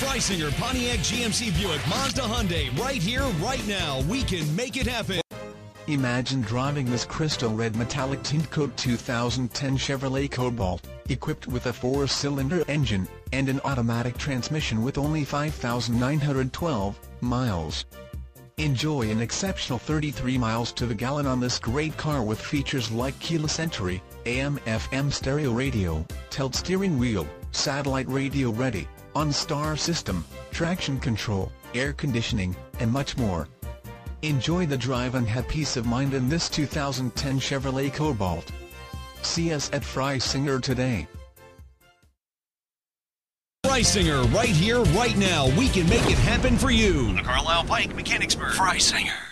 Freysinger Pontiac GMC Buick Mazda Hyundai right here, right now. We can make it happen. Imagine driving this crystal red metallic tint coat 2010 Chevrolet Cobalt, equipped with a four-cylinder engine, and an automatic transmission with only 5,912 miles. Enjoy an exceptional 33 miles to the gallon on this great car with features like keyless entry, AM-FM stereo radio, tilt steering wheel, satellite radio ready, OnStar system, traction control, air conditioning, and much more. Enjoy the drive and have peace of mind in this 2010 Chevrolet Cobalt. See us at Freysinger today. Freysinger right here, right now. We can make it happen for you. The Carlisle Pike Mechanicsburg. Freysinger.